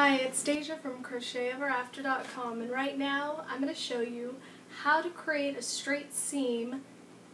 Hi, it's Deja from CrochetEverAfter.com and right now I'm going to show you how to create a straight seam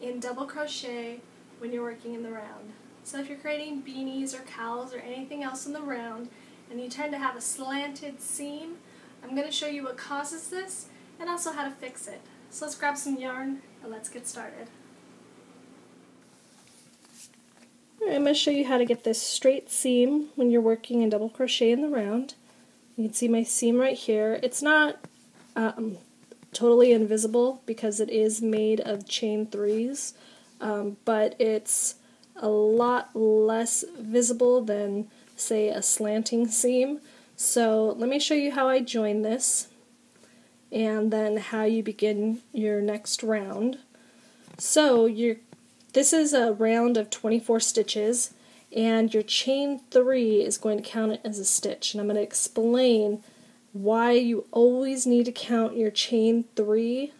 in double crochet when you're working in the round. So if you're creating beanies or cowls or anything else in the round and you tend to have a slanted seam, I'm going to show you what causes this and also how to fix it. So let's grab some yarn and let's get started. I'm going to show you how to get this straight seam when you're working in double crochet in the round. You can see my seam right here. It's not um, totally invisible because it is made of chain threes, um, but it's a lot less visible than, say, a slanting seam. So let me show you how I join this and then how you begin your next round. So you this is a round of 24 stitches and your chain three is going to count it as a stitch. And I'm going to explain why you always need to count your chain three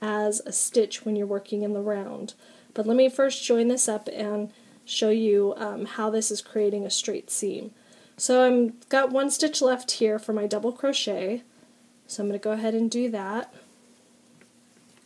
as a stitch when you're working in the round. But let me first join this up and show you um, how this is creating a straight seam. So I've got one stitch left here for my double crochet. So I'm going to go ahead and do that.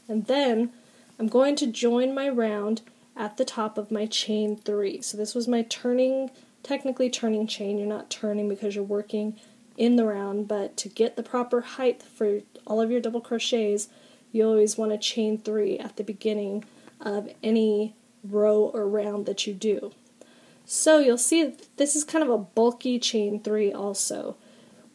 And then I'm going to join my round at the top of my chain three. So this was my turning, technically turning chain. You're not turning because you're working in the round, but to get the proper height for all of your double crochets, you always want to chain three at the beginning of any row or round that you do. So you'll see this is kind of a bulky chain three also.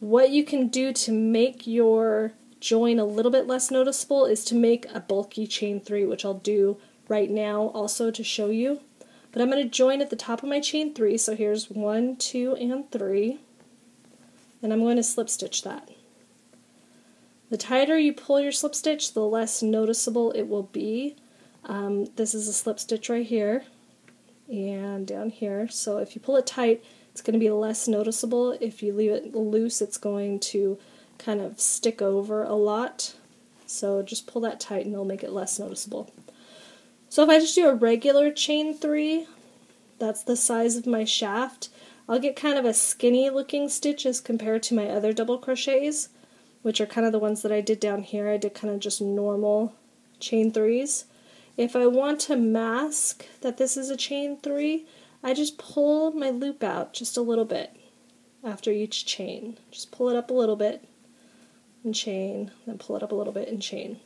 What you can do to make your join a little bit less noticeable is to make a bulky chain three, which I'll do right now also to show you. But I'm going to join at the top of my chain three, so here's one, two, and three. And I'm going to slip stitch that. The tighter you pull your slip stitch, the less noticeable it will be. Um, this is a slip stitch right here and down here. So if you pull it tight, it's going to be less noticeable. If you leave it loose, it's going to kind of stick over a lot. So just pull that tight and it'll make it less noticeable. So if I just do a regular chain three, that's the size of my shaft, I'll get kind of a skinny looking stitch as compared to my other double crochets, which are kind of the ones that I did down here. I did kind of just normal chain threes. If I want to mask that this is a chain three, I just pull my loop out just a little bit after each chain. Just pull it up a little bit and chain, then pull it up a little bit and chain.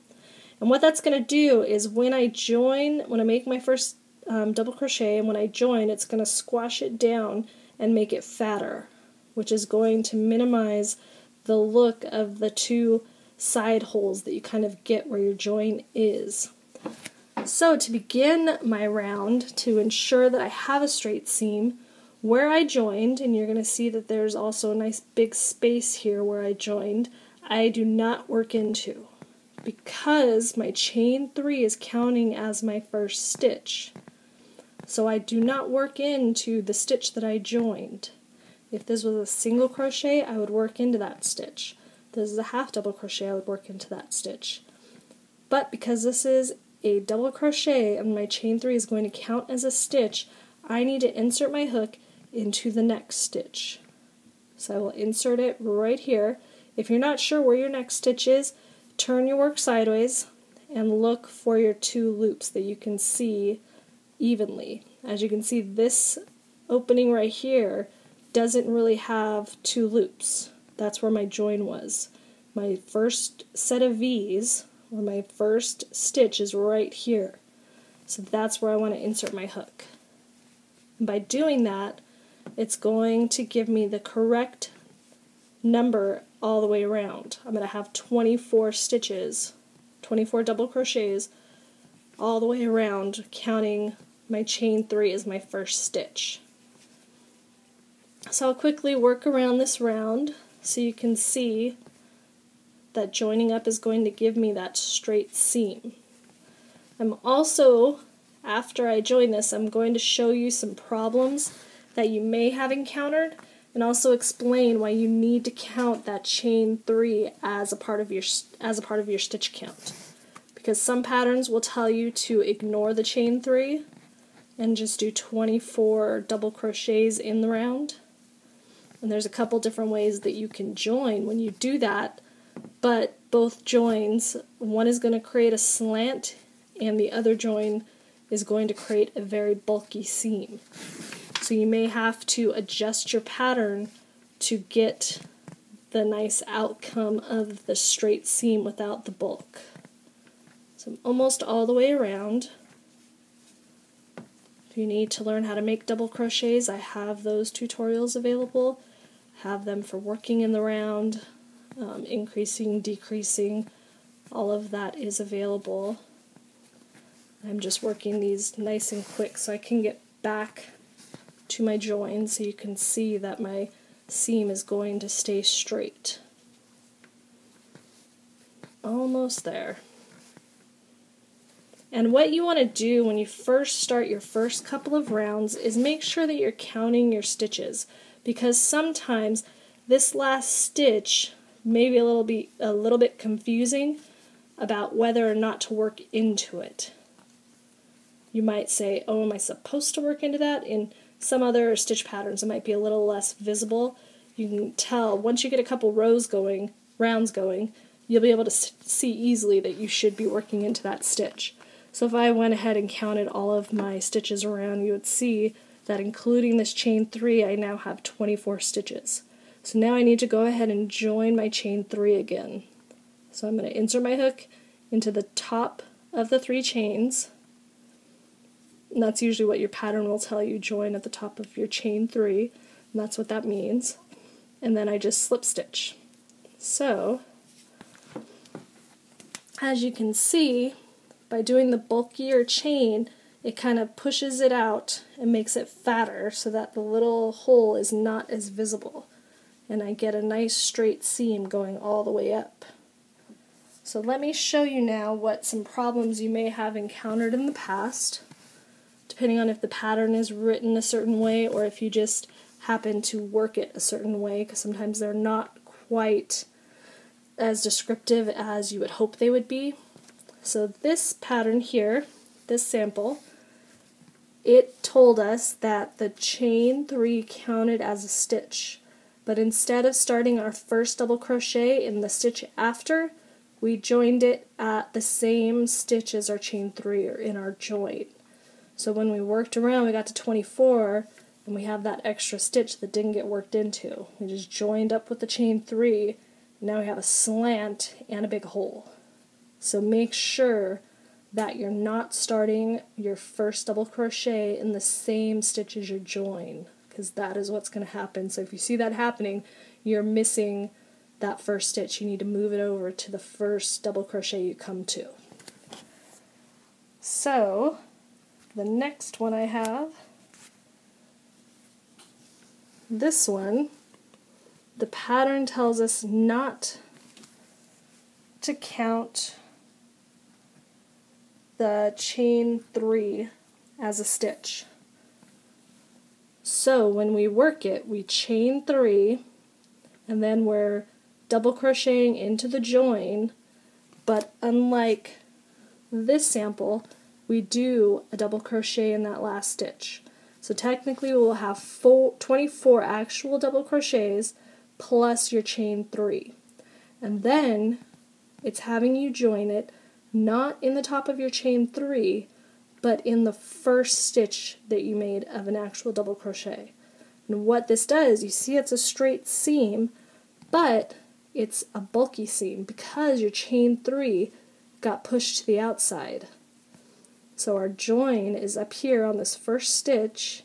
And what that's going to do is when I join, when I make my first um, double crochet, and when I join, it's going to squash it down and make it fatter, which is going to minimize the look of the two side holes that you kind of get where your join is. So to begin my round, to ensure that I have a straight seam, where I joined, and you're going to see that there's also a nice big space here where I joined, I do not work into because my chain three is counting as my first stitch. So I do not work into the stitch that I joined. If this was a single crochet, I would work into that stitch. If this is a half double crochet, I would work into that stitch. But because this is a double crochet and my chain three is going to count as a stitch, I need to insert my hook into the next stitch. So I will insert it right here. If you're not sure where your next stitch is, turn your work sideways and look for your two loops that you can see evenly. As you can see, this opening right here doesn't really have two loops. That's where my join was. My first set of V's, or my first stitch, is right here. So that's where I want to insert my hook. And by doing that, it's going to give me the correct number all the way around. I'm going to have 24 stitches, 24 double crochets all the way around, counting my chain three as my first stitch. So I'll quickly work around this round so you can see that joining up is going to give me that straight seam. I'm also, after I join this, I'm going to show you some problems that you may have encountered and also explain why you need to count that chain 3 as a part of your as a part of your stitch count. Because some patterns will tell you to ignore the chain 3 and just do 24 double crochets in the round. And there's a couple different ways that you can join when you do that, but both joins, one is going to create a slant and the other join is going to create a very bulky seam. So you may have to adjust your pattern to get the nice outcome of the straight seam without the bulk. So I'm almost all the way around. If you need to learn how to make double crochets, I have those tutorials available. Have them for working in the round, um, increasing, decreasing, all of that is available. I'm just working these nice and quick so I can get back to my join so you can see that my seam is going to stay straight. Almost there. And what you want to do when you first start your first couple of rounds is make sure that you're counting your stitches because sometimes this last stitch may be a little bit a little bit confusing about whether or not to work into it. You might say, "Oh, am I supposed to work into that?" In some other stitch patterns, it might be a little less visible. You can tell once you get a couple rows going, rounds going, you'll be able to see easily that you should be working into that stitch. So if I went ahead and counted all of my stitches around, you would see that including this chain 3, I now have 24 stitches. So now I need to go ahead and join my chain 3 again. So I'm going to insert my hook into the top of the three chains. And that's usually what your pattern will tell you, join at the top of your chain 3. And that's what that means. And then I just slip stitch. So, as you can see, by doing the bulkier chain, it kind of pushes it out and makes it fatter so that the little hole is not as visible. And I get a nice straight seam going all the way up. So let me show you now what some problems you may have encountered in the past, depending on if the pattern is written a certain way or if you just happen to work it a certain way, because sometimes they're not quite as descriptive as you would hope they would be. So this pattern here, this sample, it told us that the chain 3 counted as a stitch. But instead of starting our first double crochet in the stitch after, we joined it at the same stitch as our chain 3 or in our join. So when we worked around, we got to 24, and we have that extra stitch that didn't get worked into. We just joined up with the chain 3, now we have a slant and a big hole. So make sure that you're not starting your first double crochet in the same stitch as your join because that is what's going to happen. So if you see that happening, you're missing that first stitch. You need to move it over to the first double crochet you come to. So the next one I have, this one, the pattern tells us not to count the chain 3 as a stitch. So when we work it, we chain 3 and then we're double crocheting into the join, but unlike this sample, we do a double crochet in that last stitch. So technically we'll have four, 24 actual double crochets plus your chain 3. And then it's having you join it not in the top of your chain 3, but in the first stitch that you made of an actual double crochet. And what this does, you see it's a straight seam, but it's a bulky seam because your chain 3 got pushed to the outside. So our join is up here on this first stitch,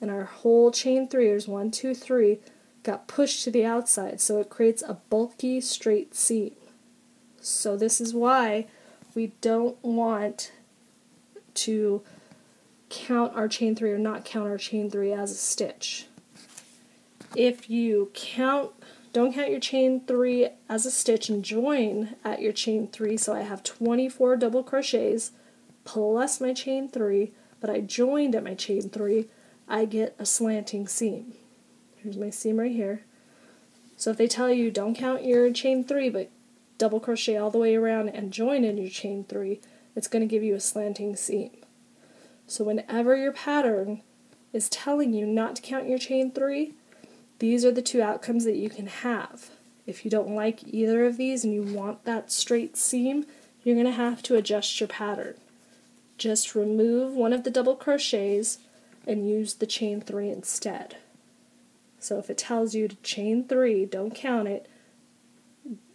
and our whole chain 3, there's one, two, three, got pushed to the outside, so it creates a bulky straight seam. So this is why we don't want to count our chain 3 or not count our chain 3 as a stitch. If you count, don't count your chain 3 as a stitch and join at your chain 3, so I have 24 double crochets plus my chain 3, but I joined at my chain 3, I get a slanting seam. Here's my seam right here. So if they tell you don't count your chain 3 but double crochet all the way around and join in your chain 3, it's going to give you a slanting seam. So whenever your pattern is telling you not to count your chain 3, these are the two outcomes that you can have. If you don't like either of these and you want that straight seam, you're going to have to adjust your pattern. Just remove one of the double crochets and use the chain three instead. So if it tells you to chain three, don't count it,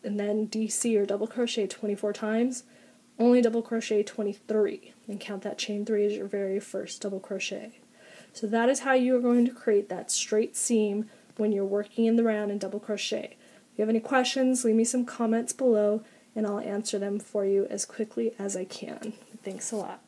and then DC or double crochet 24 times, only double crochet 23 and count that chain three as your very first double crochet. So that is how you are going to create that straight seam when you're working in the round and double crochet. If you have any questions, leave me some comments below and I'll answer them for you as quickly as I can. Thanks a lot.